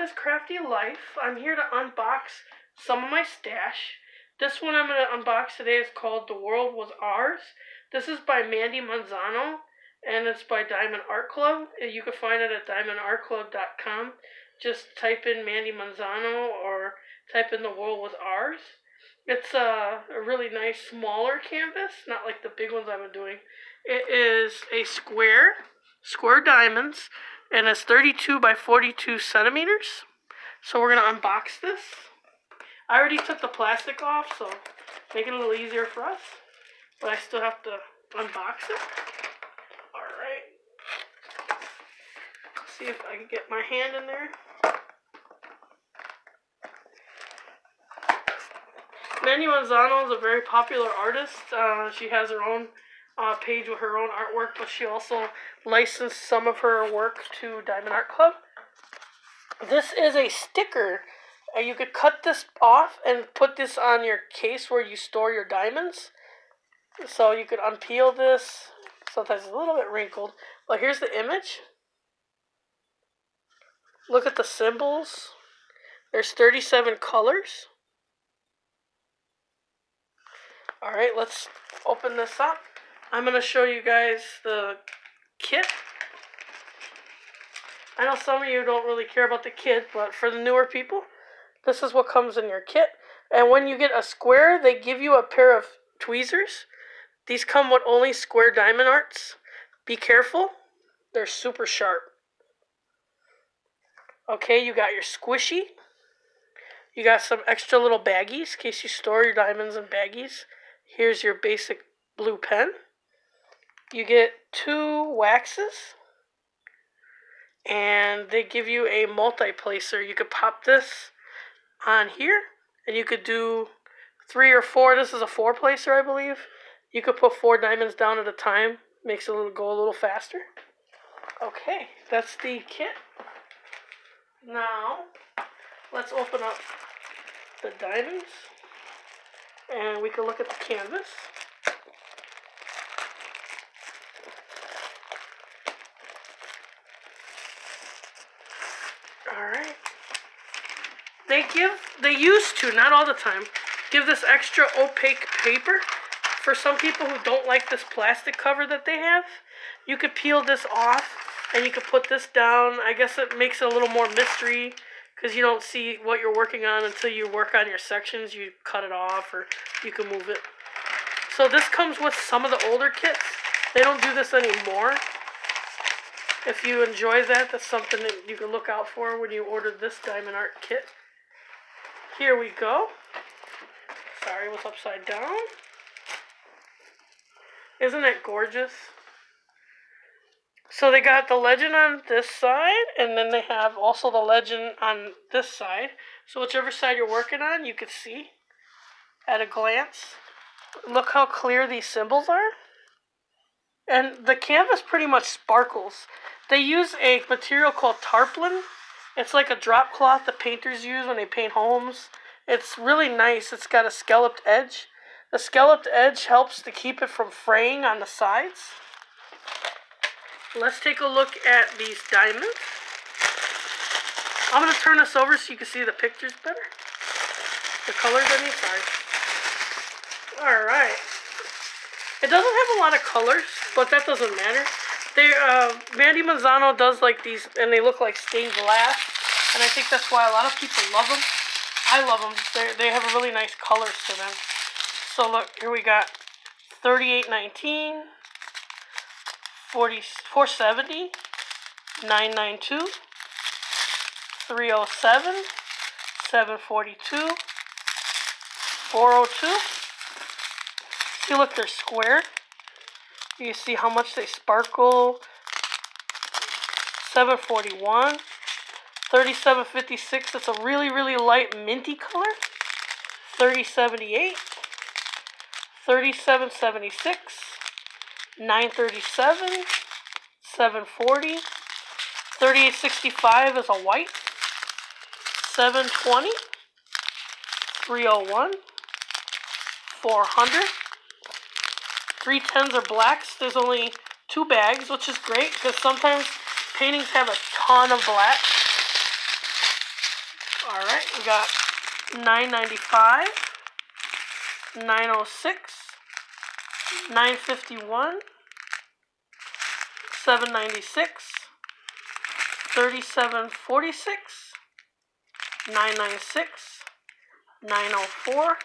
Yolanda's Crafty Life. I'm here to unbox some of my stash. This one I'm going to unbox today is called The World Was Ours. This is by Mandie Manzano and it's by Diamond Art Club. You can find it at diamondartclub.com. Just type in Mandie Manzano or type in The World Was Ours. It's a, a really nice smaller canvas, not like the big ones I've been doing. It is a square, square diamonds, and it's 32 by 42 centimeters. So we're going to unbox this. I already took the plastic off, so make it a little easier for us. But I still have to unbox it. Alright. See if I can get my hand in there. Mandie Manzano is a very popular artist. Uh, she has her own uh, page with her own artwork, but she also licensed some of her work to Diamond Art Club. This is a sticker. Uh, you could cut this off and put this on your case where you store your diamonds. So you could unpeel this. Sometimes it's a little bit wrinkled. But here's the image. Look at the symbols. There's 37 colors. Alright, let's open this up. I'm going to show you guys the kit. I know some of you don't really care about the kit, but for the newer people, this is what comes in your kit. And when you get a square, they give you a pair of tweezers. These come with only square diamond arts. Be careful, they're super sharp. Okay, you got your squishy. You got some extra little baggies in case you store your diamonds in baggies. Here's your basic blue pen. You get two waxes. And they give you a multi-placer. You could pop this on here. And you could do three or four. This is a four-placer, I believe. You could put four diamonds down at a time. Makes it go a little faster. Okay, that's the kit. Now, let's open up the diamonds. And we can look at the canvas. Alright. They give, they used to, not all the time, give this extra opaque paper for some people who don't like this plastic cover that they have. You could peel this off and you could put this down. I guess it makes it a little more mystery because you don't see what you're working on until you work on your sections. You cut it off or you can move it. So this comes with some of the older kits. They don't do this anymore. If you enjoy that, that's something that you can look out for when you order this Diamond Art kit. Here we go. Sorry, was upside down. Isn't it gorgeous? So they got the legend on this side, and then they have also the legend on this side. So whichever side you're working on, you can see at a glance. Look how clear these symbols are. And the canvas pretty much sparkles. They use a material called tarpaulin. It's like a drop cloth the painters use when they paint homes. It's really nice. It's got a scalloped edge. The scalloped edge helps to keep it from fraying on the sides. Let's take a look at these diamonds. I'm going to turn this over so you can see the pictures better. The colors, I mean, sorry. Alright. It doesn't have a lot of colors, but that doesn't matter. They, uh, Mandie Manzano does like these, and they look like stained glass. And I think that's why a lot of people love them. I love them. They they have a really nice colors to them. So look, here we got 3819, 40, 470, 992, 307, 742, 402. See, look, they're square. You see how much they sparkle. 741, 3756. It's a really, really light minty color. 3078, 3776, 937, 740, 3865 is a white, 720, 301, 400, three tens are blacks. There's only two bags, which is great because sometimes paintings have a ton of black. All right, we got 995, 906, 951, 796, 3746, 996, 904,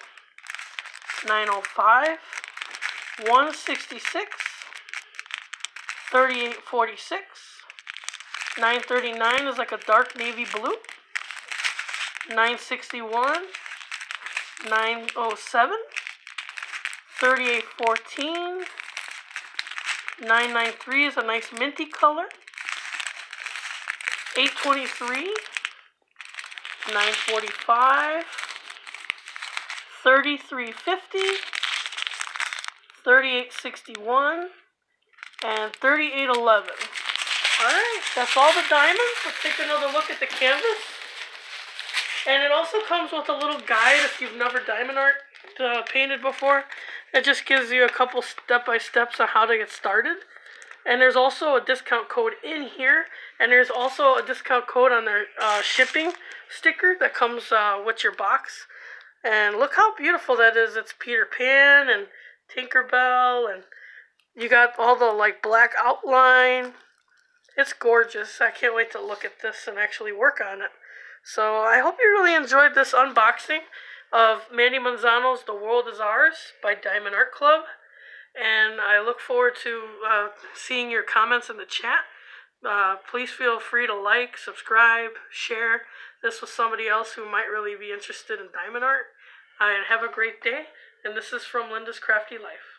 905, 166, 3846, 939 is like a dark navy blue, 961, 907, 3814, 993 is a nice minty color, 823, 945, 3350, 3861, and 3811. Alright, that's all the diamonds. Let's take another look at the canvas. And it also comes with a little guide if you've never diamond art uh, painted before. It just gives you a couple step-by-steps on how to get started. And there's also a discount code in here. And there's also a discount code on their uh, shipping sticker that comes uh, with your box. And look how beautiful that is. It's Peter Pan and Tinkerbell. And you got all the like black outline. It's gorgeous. I can't wait to look at this and actually work on it. So I hope you really enjoyed this unboxing of Mandie Manzano's The World Is Ours by Diamond Art Club. And I look forward to uh, seeing your comments in the chat. Uh, please feel free to like, subscribe, share this with somebody else who might really be interested in diamond art. Uh, and have a great day. And this is from Linda's Crafty Life.